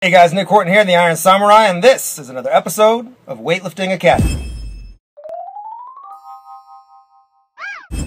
Hey guys, Nick Horton here, in the Iron Samurai, and this is another episode of Weightlifting Academy.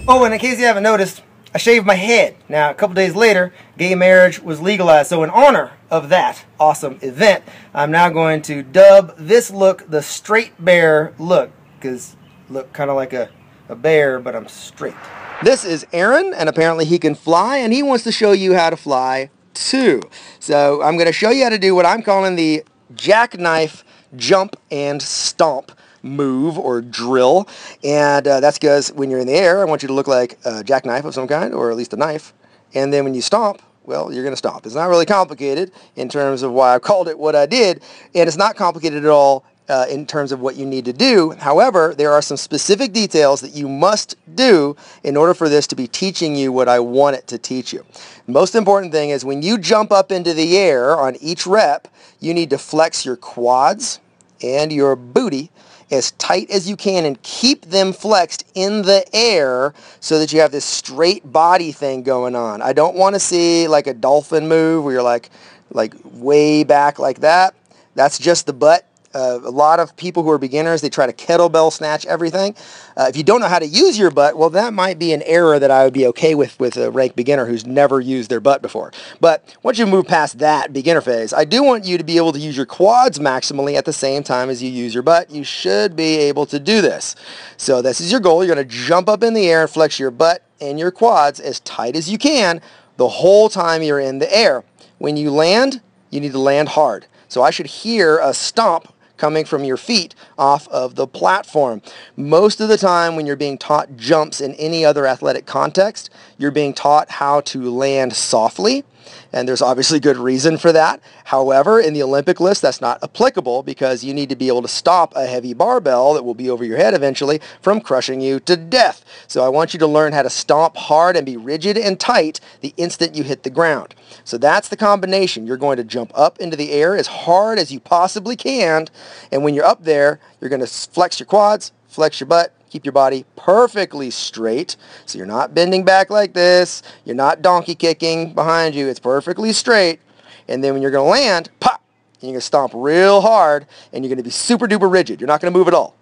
Oh, and in case you haven't noticed, I shaved my head. Now, a couple days later, gay marriage was legalized. So in honor of that awesome event, I'm now going to dub this look the straight bear look. Because look kind of like a, a bear, but I'm straight. This is Aaron, and apparently he can fly, and he wants to show you how to fly too. So I'm going to show you how to do what I'm calling the jackknife jump and stomp move or drill. And uh, that's because when you're in the air, I want you to look like a jackknife of some kind, or at least a knife. And then when you stomp, well, you're going to stomp. It's not really complicated in terms of why I called it what I did, and it's not complicated at all uh, in terms of what you need to do. However, there are some specific details that you must do in order for this to be teaching you what I want it to teach you. Most important thing is when you jump up into the air on each rep, you need to flex your quads and your booty as tight as you can and keep them flexed in the air so that you have this straight body thing going on. I don't want to see like a dolphin move where you're like like way back like that. That's just the butt uh, a lot of people who are beginners, they try to kettlebell snatch everything. Uh, if you don't know how to use your butt, well, that might be an error that I would be okay with with a rank beginner who's never used their butt before. But once you move past that beginner phase, I do want you to be able to use your quads maximally at the same time as you use your butt. You should be able to do this. So this is your goal. You're going to jump up in the air and flex your butt and your quads as tight as you can the whole time you're in the air. When you land, you need to land hard. So I should hear a stomp coming from your feet off of the platform. Most of the time when you're being taught jumps in any other athletic context, you're being taught how to land softly and there's obviously good reason for that. However, in the Olympic lifts, that's not applicable because you need to be able to stop a heavy barbell that will be over your head eventually from crushing you to death. So I want you to learn how to stomp hard and be rigid and tight the instant you hit the ground. So that's the combination. You're going to jump up into the air as hard as you possibly can, and when you're up there, you're going to flex your quads, flex your butt, Keep your body perfectly straight. So you're not bending back like this. You're not donkey kicking behind you. It's perfectly straight. And then when you're going to land, pop, and you're going to stomp real hard, and you're going to be super duper rigid. You're not going to move at all.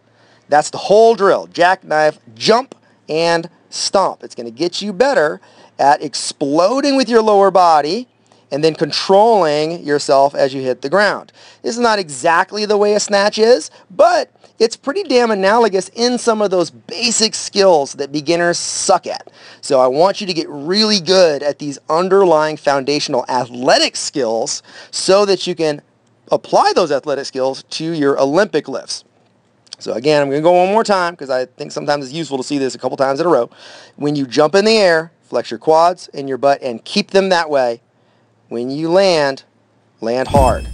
That's the whole drill. Jackknife, jump, and stomp. It's going to get you better at exploding with your lower body and then controlling yourself as you hit the ground. This is not exactly the way a snatch is, but it's pretty damn analogous in some of those basic skills that beginners suck at. So I want you to get really good at these underlying foundational athletic skills so that you can apply those athletic skills to your Olympic lifts. So again, I'm going to go one more time because I think sometimes it's useful to see this a couple times in a row. When you jump in the air, flex your quads and your butt and keep them that way when you land, land hard.